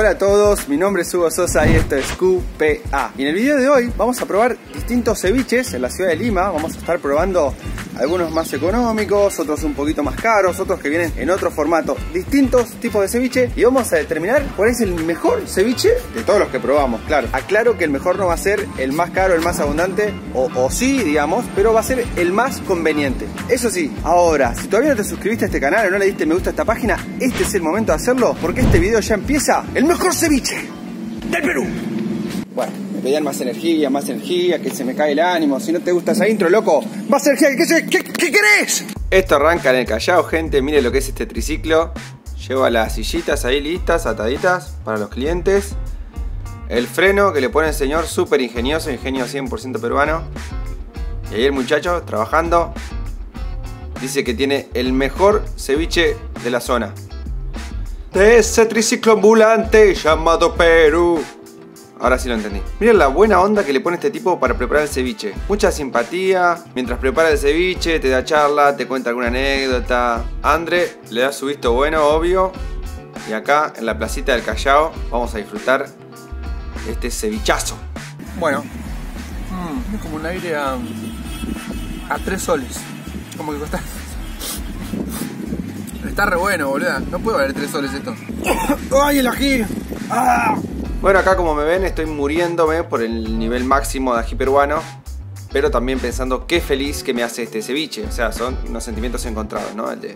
Hola a todos, mi nombre es Hugo Sosa y esto es QPA. Y en el video de hoy vamos a probar distintos ceviches en la ciudad de Lima. Vamos a estar probando algunos más económicos, otros un poquito más caros, otros que vienen en otro formato. Distintos tipos de ceviche y vamos a determinar cuál es el mejor ceviche de todos los que probamos, claro. Aclaro que el mejor no va a ser el más caro, el más abundante, o, sí, digamos, pero va a ser el más conveniente. Eso sí, ahora, si todavía no te suscribiste a este canal o no le diste me gusta a esta página, este es el momento de hacerlo porque este video ya empieza mejor ceviche del Perú. Bueno, me pedían más energía, más energía, que se me cae el ánimo. Si no te gusta esa intro, loco, más energía, ¿qué, se- qué, qué querés? Esto arranca en el Callao, gente. Mire lo que es este triciclo. Lleva las sillitas ahí listas, ataditas para los clientes. El freno que le pone el señor, súper ingenioso, ingenio 100% peruano. Y ahí el muchacho trabajando. Dice que tiene el mejor ceviche de la zona. De ese triciclo ambulante llamado Perú. Ahora sí lo entendí. Miren la buena onda que le pone este tipo para preparar el ceviche. Mucha simpatía. Mientras prepara el ceviche, te da charla, te cuenta alguna anécdota. Andre le da su visto bueno, obvio. Y acá, en la placita del Callao, vamos a disfrutar este cevichazo. Bueno, mm, es como un aire a, a tres soles. Como que cuesta. Está re bueno, boluda. No puede valer tres soles esto. ¡Ay, el ají! ¡Ah! Bueno, acá como me ven, estoy muriéndome por el nivel máximo de ají peruano. Pero también pensando qué feliz que me hace este ceviche. O sea, son unos sentimientos encontrados, ¿no? El de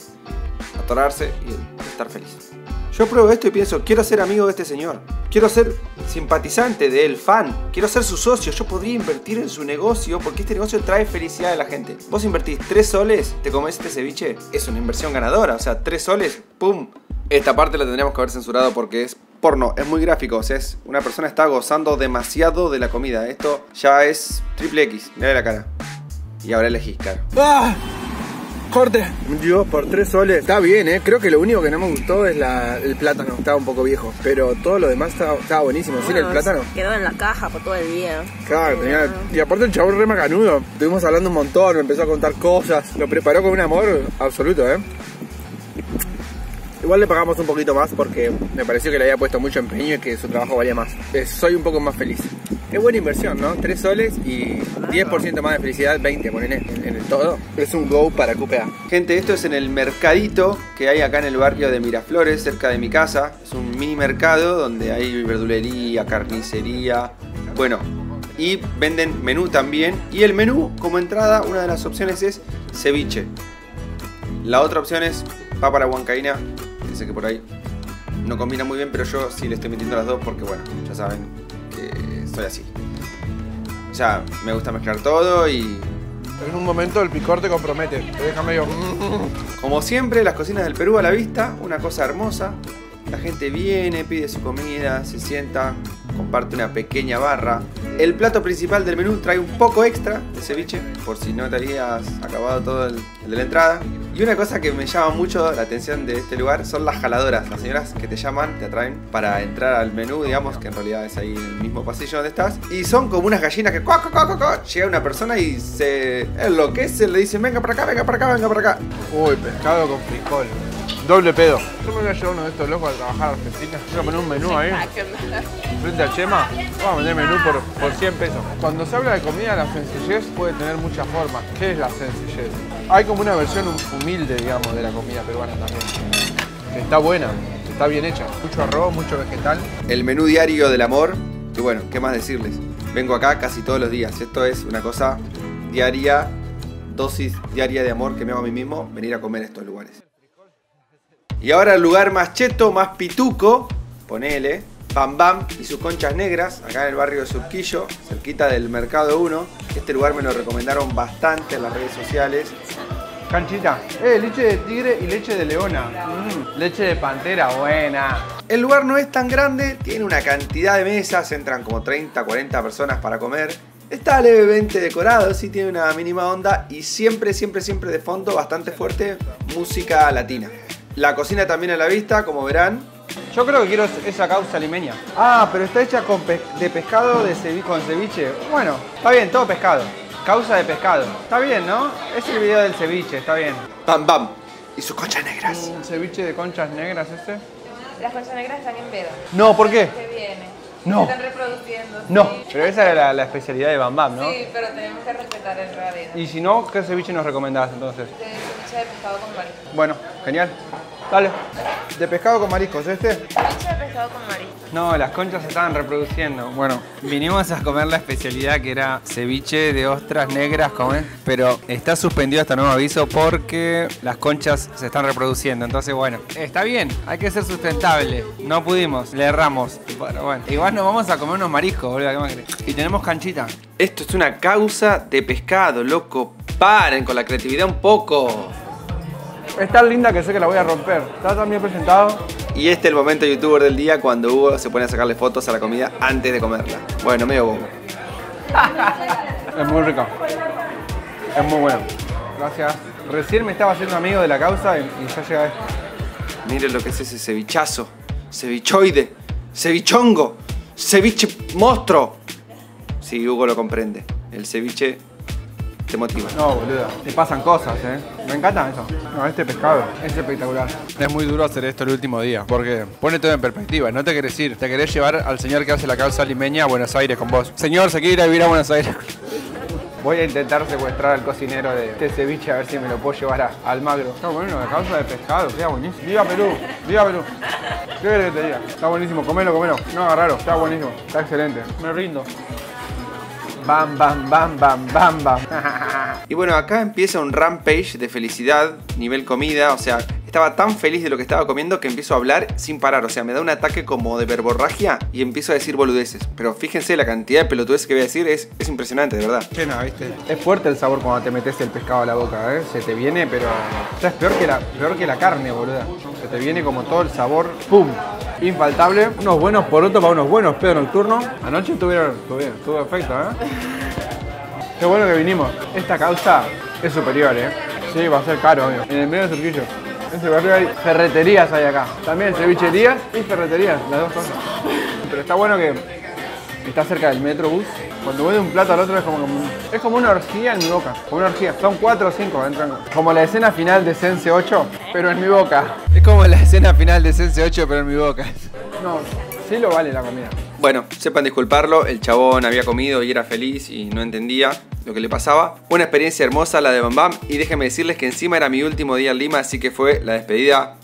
atorarse y estar feliz. Yo pruebo esto y pienso, quiero ser amigo de este señor. Quiero ser simpatizante de él, fan. Quiero ser su socio. Yo podría invertir en su negocio porque este negocio trae felicidad a la gente. Vos invertís 3 soles, te comes este ceviche. Es una inversión ganadora. O sea, 3 soles, ¡pum! Esta parte la tendríamos que haber censurado porque es porno, es muy gráfico. O sea, es, una persona está gozando demasiado de la comida. Esto ya es triple X. Mira la cara. Y ahora elegís, claro. ¡Ah! ¡Corte! Dios, por tres soles. Está bien, ¿eh? Creo que lo único que no me gustó es la- el plátano. Estaba un poco viejo. Pero todo lo demás estaba, estaba buenísimo. ¿Sí, el Bueno, plátano? Quedó en la caja por todo el día. Claro, tenía- y aparte el chabón re macanudo. Estuvimos hablando un montón, me empezó a contar cosas. Lo preparó con un amor absoluto, ¿eh? Igual le pagamos un poquito más porque me pareció que le había puesto mucho empeño y que su trabajo valía más. Soy un poco más feliz. Es buena inversión, ¿no? 3 soles y 10% más de felicidad, 20 ponele en, en el todo. Es un go para QPA. Gente, esto es en el mercadito que hay acá en el barrio de Miraflores, cerca de mi casa. Es un mini mercado donde hay verdulería, carnicería, bueno, y venden menú también. Y el menú, como entrada, una de las opciones es ceviche. La otra opción es papa a la huancaína, sé que por ahí no combina muy bien, pero yo sí le estoy metiendo las dos porque, bueno, ya saben que soy así. O sea, me gusta mezclar todo y En un momento el picor te compromete, te deja medio... Como siempre, las cocinas del Perú a la vista, una cosa hermosa. La gente viene, pide su comida, se sienta, comparte una pequeña barra. El plato principal del menú trae un poco extra de ceviche, por si no te habías acabado todo el, el de la entrada. Y una cosa que me llama mucho la atención de este lugar son las jaladoras, las señoras que te llaman, te atraen para entrar al menú, digamos, que en realidad es ahí en el mismo pasillo donde estás. Y son como unas gallinas que cuac, llega una persona y se enloquece, le dicen venga para acá, venga para acá, venga para acá. Uy, pescado con frijol. Doble pedo. Yo me voy a llevar uno de estos locos a trabajar a Argentina. Voy a poner un menú ahí. Frente al Chema, vamos a vender menú por, por 100 pesos. Cuando se habla de comida, la sencillez puede tener muchas formas. ¿Qué es la sencillez? Hay como una versión hum- humilde, digamos, de la comida peruana también. Que está buena, está bien hecha. Mucho arroz, mucho vegetal. el menú diario del amor. Y bueno, ¿qué más decirles? Vengo acá casi todos los días. Esto es una cosa diaria, dosis diaria de amor que me hago a mí mismo, venir a comer a estos lugares. Y ahora el lugar más cheto, más pituco, ponele, Bam Bam y sus conchas negras, acá en el barrio de Surquillo, cerquita del Mercado 1. Este lugar me lo recomendaron bastante en las redes sociales. Canchita. Eh, leche de tigre y leche de leona. Mm, leche de pantera, buena. El lugar no es tan grande, tiene una cantidad de mesas, entran como 30, 40 personas para comer. Está levemente decorado, sí tiene una mínima onda y siempre, siempre, siempre de fondo bastante fuerte música latina. La cocina también a la vista, como verán. Yo creo que quiero esa causa limeña. Ah, pero está hecha con pe- de pescado de con ceviche. Bueno, está bien, todo pescado. Causa de pescado. Está bien, ¿no? Es el video del ceviche, está bien. Bam Bam y sus conchas negras. ¿Un ceviche de conchas negras este? Las conchas negras están en veda. No, ¿por qué? ¿Qué viene? No. Se están reproduciendo. No, sí. pero esa era la, la especialidad de Bam Bam, ¿no? Sí, pero tenemos que respetar el realidad. Y si no, ¿qué ceviche nos recomendás entonces? De ceviche de pescado con marisco. Bueno, genial. Dale. De pescado con mariscos, ¿este? Ceviche de pescado con marisco. No, las conchas se estaban reproduciendo. Bueno, vinimos a comer la especialidad que era ceviche de ostras negras, ¿cómo es? Pero está suspendido hasta nuevo aviso porque las conchas se están reproduciendo. Entonces, bueno, está bien, hay que ser sustentable. No pudimos, le erramos. Bueno, bueno. Igual nos vamos a comer unos mariscos, boludo. ¿qué más querés? Y tenemos canchita. Esto es una causa de pescado, loco. Paren con la creatividad un poco. Es tan linda que sé que la voy a romper. Está tan bien presentado. Y este es el momento youtuber del día cuando Hugo se pone a sacarle fotos a la comida antes de comerla. Bueno, medio bobo. Es muy rica. Es muy bueno. Gracias. Recién me estaba haciendo amigo de la causa y, y ya llega esto. Miren lo que es ese cevichazo. Cevichoide. Cevichongo. Ceviche monstruo. Sí, Hugo lo comprende. El ceviche te motiva. No, boludo. Te pasan cosas, ¿eh? Me encanta eso. No, este pescado es espectacular. Es muy duro hacer esto el último día, porque pone todo en perspectiva. No te querés ir, te querés llevar al señor que hace la causa limeña a Buenos Aires con vos. Señor, se quiere ir a vivir a Buenos Aires. Voy a intentar secuestrar al cocinero de este ceviche a ver si me lo puedo llevar a Almagro. Está bueno, la causa de pescado, queda buenísimo. ¡Viva Perú! ¡Viva Perú! ¿Qué querés que te diga? Está buenísimo, comelo, comelo. No, agarralo, está buenísimo, está excelente. Me rindo. Bam, bam, bam, bam, bam, bam. Y bueno, acá empieza un rampage de felicidad, nivel comida, o sea, estaba tan feliz de lo que estaba comiendo que empiezo a hablar sin parar, o sea, me da un ataque como de verborragia y empiezo a decir boludeces. Pero fíjense, la cantidad de pelotudeces que voy a decir es, es impresionante, de verdad. Pena, ¿viste? Es fuerte el sabor cuando te metes el pescado a la boca, ¿eh? Se te viene, pero. O sea, es peor que la, peor que la carne, boluda. Se te viene como todo el sabor. ¡Pum! Infaltable. Unos buenos porotos para unos buenos pedos nocturnos. Anoche estuvieron. Estuvieron, estuvo perfecto, ¿eh? Qué bueno que vinimos. Esta causa es superior, ¿eh? Sí, va a ser caro, obvio. En el medio del circuito. En ese barrio hay ferreterías hay acá. También cevicherías y ferreterías, las dos cosas. Pero está bueno que está cerca del metrobús. Cuando voy de un plato al otro es como, es como una orgía en mi boca. Como una orgía. Son cuatro o cinco. Entran. Como la escena final de Sense 8, pero en mi boca. Es como la escena final de Sense 8, pero en mi boca. No, sí lo vale la comida. Bueno, sepan disculparlo, el chabón había comido y era feliz y no entendía lo que le pasaba. Una experiencia hermosa la de Bam Bam y déjenme decirles que encima era mi último día en Lima, así que fue la despedida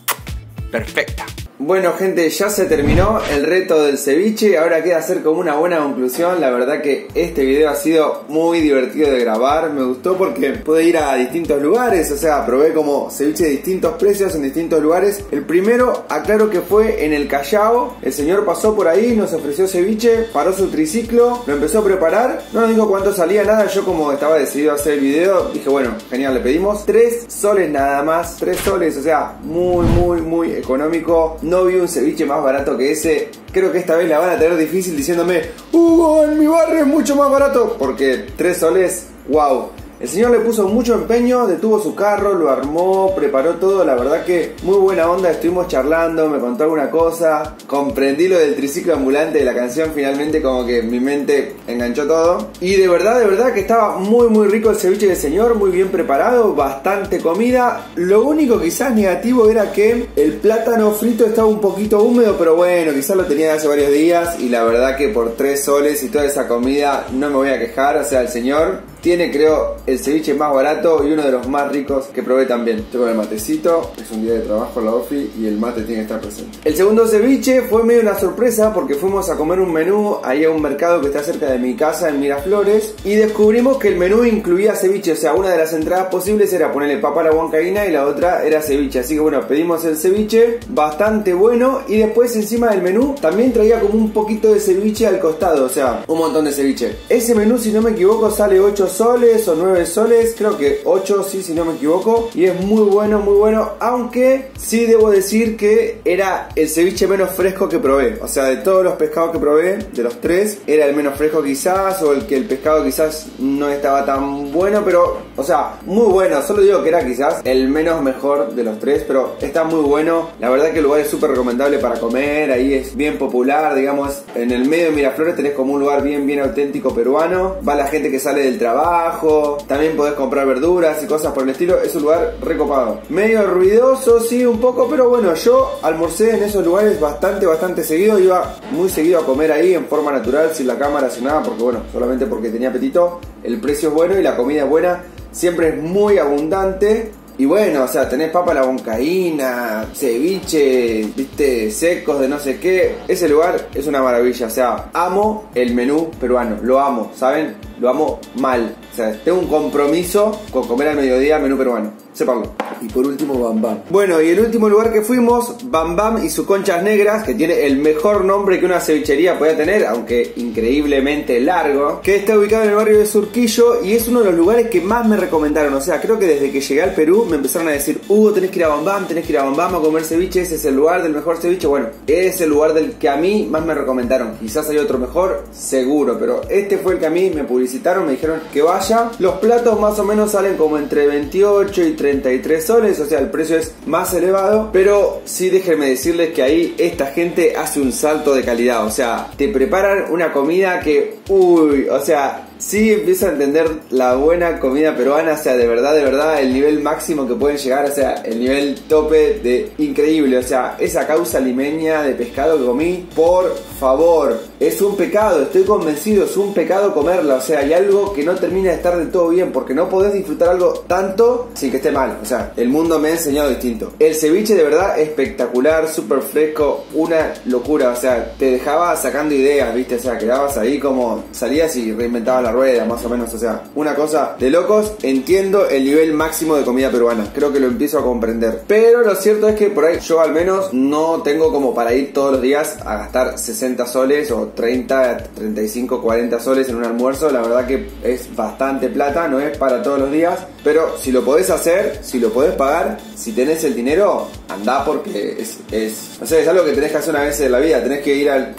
perfecta. Bueno gente, ya se terminó el reto del ceviche, ahora queda hacer como una buena conclusión, la verdad que este video ha sido muy divertido de grabar, me gustó porque pude ir a distintos lugares, o sea, probé como ceviche de distintos precios en distintos lugares. El primero, aclaro que fue en el Callao, el señor pasó por ahí, nos ofreció ceviche, paró su triciclo, lo empezó a preparar, no nos dijo cuánto salía nada, yo como estaba decidido a hacer el video, dije bueno, genial, le pedimos 3 soles nada más, 3 soles, o sea, muy muy muy económico. No vi un ceviche más barato que ese. Creo que esta vez la van a tener difícil diciéndome, Hugo, en mi barrio es mucho más barato. Porque 3 soles, wow. El señor le puso mucho empeño, detuvo su carro, lo armó, preparó todo, la verdad que muy buena onda, estuvimos charlando, me contó alguna cosa, comprendí lo del triciclo ambulante de la canción, finalmente como que mi mente enganchó todo. Y de verdad, de verdad que estaba muy muy rico el ceviche del señor, muy bien preparado, bastante comida. Lo único quizás negativo era que el plátano frito estaba un poquito húmedo, pero bueno, quizás lo tenía hace varios días y la verdad que por 3 soles y toda esa comida no me voy a quejar, o sea, el señor tiene creo el ceviche más barato y uno de los más ricos que probé también. Estoy con el matecito, es un día de trabajo en la OFI y el mate tiene que estar presente. El segundo ceviche fue medio una sorpresa porque fuimos a comer un menú ahí a un mercado que está cerca de mi casa en Miraflores y descubrimos que el menú incluía ceviche, o sea, una de las entradas posibles era ponerle papa a la huancaína y la otra era ceviche. Así que bueno, pedimos el ceviche, bastante bueno y después encima del menú también traía como un poquito de ceviche al costado, o sea, un montón de ceviche. Ese menú, si no me equivoco, sale 8 soles o 9 soles, creo que 8 sí, si no me equivoco. Y es muy bueno, muy bueno, aunque sí debo decir que era el ceviche menos fresco que probé. O sea, de todos los pescados que probé, de los tres, era el menos fresco quizás, o el que el pescado quizás no estaba tan bueno, pero, o sea, muy bueno. Solo digo que era quizás el menos mejor de los tres, pero está muy bueno. La verdad que el lugar es súper recomendable para comer, ahí es bien popular, digamos, en el medio de Miraflores tenés como un lugar bien, bien auténtico peruano. Va la gente que sale del trabajo, también podés comprar verduras y cosas por el estilo. Es un lugar recopado. Medio ruidoso, sí, un poco, pero bueno, yo almorcé en esos lugares bastante, bastante seguido. Iba muy seguido a comer ahí en forma natural, sin la cámara, sin nada, porque bueno, solamente porque tenía apetito. El precio es bueno y la comida es buena. Siempre es muy abundante. Y bueno, o sea, tenés papa la boncaína, ceviche, viste, secos de no sé qué. Ese lugar es una maravilla. O sea, amo el menú peruano. Lo amo, ¿saben? Lo amo mal. O sea, tengo un compromiso con comer al mediodía menú peruano. Sépanlo. Y por último, Bam Bam. Bueno, y el último lugar que fuimos, Bam Bam y sus conchas negras, que tiene el mejor nombre que una cevichería puede tener, aunque increíblemente largo, que está ubicado en el barrio de Surquillo y es uno de los lugares que más me recomendaron. O sea, creo que desde que llegué al Perú me empezaron a decir, Hugo, tenés que ir a Bam Bam, tenés que ir a Bam Bam a comer ceviche, ese es el lugar del mejor ceviche. Bueno, es el lugar del que a mí más me recomendaron. Quizás hay otro mejor, seguro, pero este fue el que a mí me publicitaron, me dijeron que vaya. Los platos más o menos salen como entre 28 y 33 soles, o sea, el precio es más elevado, pero sí déjenme decirles que ahí esta gente hace un salto de calidad, o sea, te preparan una comida que, uy, o sea, sí empiezo a entender la buena comida peruana, o sea, de verdad, de verdad, el nivel máximo que pueden llegar, o sea, el nivel tope de increíble, o sea, esa causa limeña de pescado que comí, por favor, es un pecado, estoy convencido, es un pecado comerla, o sea, hay algo que no termina de estar del todo bien, porque no podés disfrutar algo tanto sin que esté mal, o sea, el mundo me ha enseñado distinto. El ceviche de verdad espectacular, súper fresco, una locura, o sea, te dejaba sacando ideas, viste, o sea, quedabas ahí como salías y reinventabas la rueda, más o menos, o sea, una cosa de locos, entiendo el nivel máximo de comida peruana, creo que lo empiezo a comprender, pero lo cierto es que por ahí yo al menos no tengo como para ir todos los días a gastar 60 soles o 30, 35, 40 soles en un almuerzo, la verdad que es bastante plata, no es para todos los días, pero si lo podés hacer, si lo podés pagar, si tenés el dinero, andá porque es, es, o sea, es algo que tenés que hacer una vez en la vida, tenés que ir al,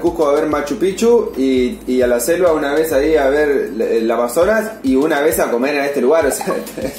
Cusco a ver Machu Picchu y, y a la selva una vez ahí a ver el Amazonas y una vez a comer en este lugar, o sea,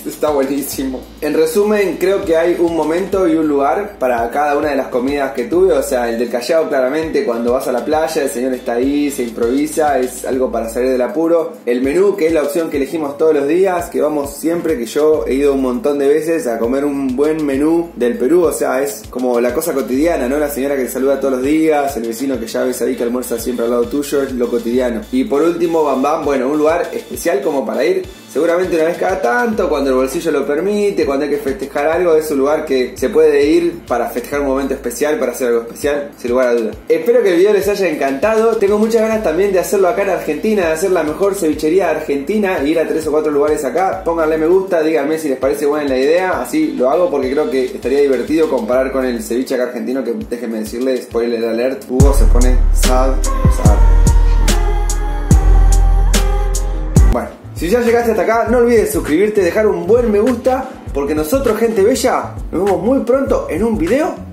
está buenísimo. En resumen, creo que hay un momento y un lugar para cada una de las comidas que tuve, o sea, el del Callao claramente cuando vas a la playa, el señor está ahí, se improvisa, es algo para salir del apuro. El menú, que es la opción que elegimos todos los días, que vamos siempre, que yo he ido un montón de veces a comer un buen menú del Perú, o sea, es como la cosa cotidiana, ¿no? La señora que te saluda todos los días, el vecino que ya ves ahí que almuerza siempre al lado tuyo, es lo cotidiano. Y por último, Bam Bam, bueno, un lugar especial como para ir seguramente una vez cada tanto, cuando el bolsillo lo permite, cuando hay que festejar algo, es un lugar que se puede ir para festejar un momento especial, para hacer algo especial, sin lugar a duda. Espero que el video les haya encantado. Tengo muchas ganas también de hacerlo acá en Argentina, de hacer la mejor cevichería Argentina, ir a tres o cuatro lugares acá. Pónganle me gusta, díganme si les parece buena la idea, así lo hago porque creo que estaría divertido comparar con el ceviche acá argentino, que déjenme decirles, spoiler alert, Hugo se pone sad, sad. Si ya llegaste hasta acá, no olvides suscribirte, dejar un buen me gusta, porque nosotros, gente bella, nos vemos muy pronto en un video